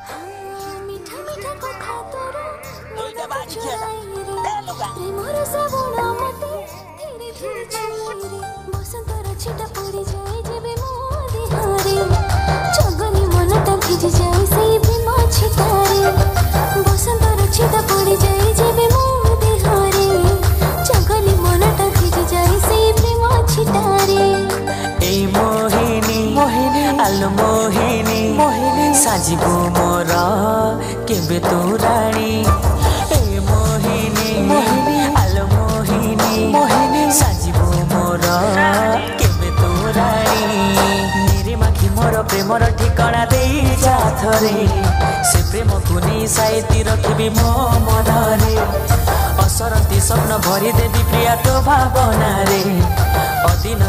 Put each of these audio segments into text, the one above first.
মিঠা মিঠা কথা তোর মনটা বাজি খেলা প্রেমর সাবন মোর কেবে তো রাণী এ মোহিনী আলো মোহিনী সাজিব মোর কেবে তো রাণী নিরে মাখি মোর প্রেমর ঠিকনা দেই যা থরে সে প্রেমকু নেই সাইতি রাখিবি মো মনরে অসরন্তি স্বপ্ন ভরি দেবি প্রিয়া তো ভাবনারে অদিন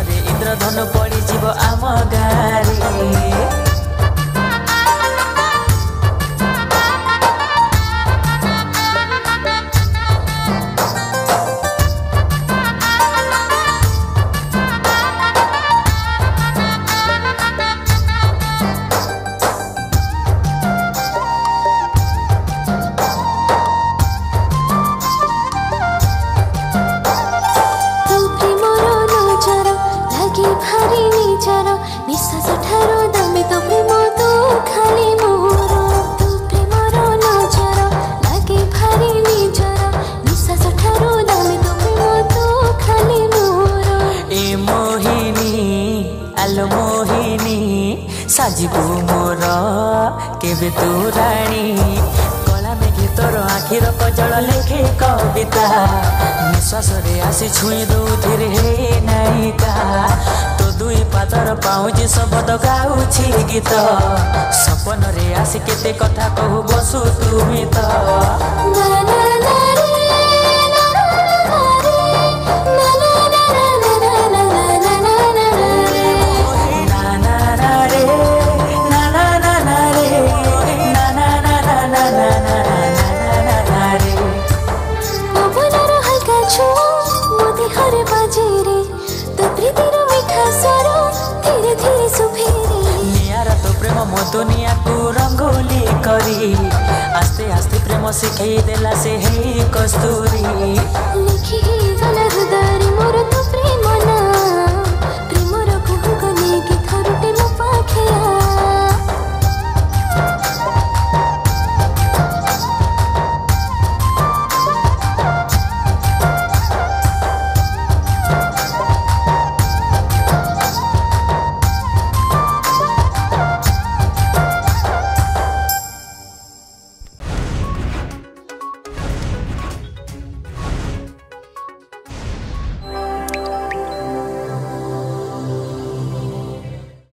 সাজিবু মোর। কেবে তু রাণী? কলা মেঘে তোর আখির কজল লেখে কবিতা নিঃশ্বাসরে আসি ছুঁই দৌথিরে হে নায়িকা তো দুই পাতর পাউঁজি শব্দ গাউছি গীত সপনরে আসি কেতে কথা কহু বসু তুমি তো ପ୍ରେମ ମୋ ଦୁନିଆକୁ ରଙ୍ଗୋଲି କରି ଆସ୍ତେ ଆସ୍ତେ ପ୍ରେମ ଶିଖେଇ ଦେଲା ସେ ହେଇ କସ୍ତୁରୀ ଲେ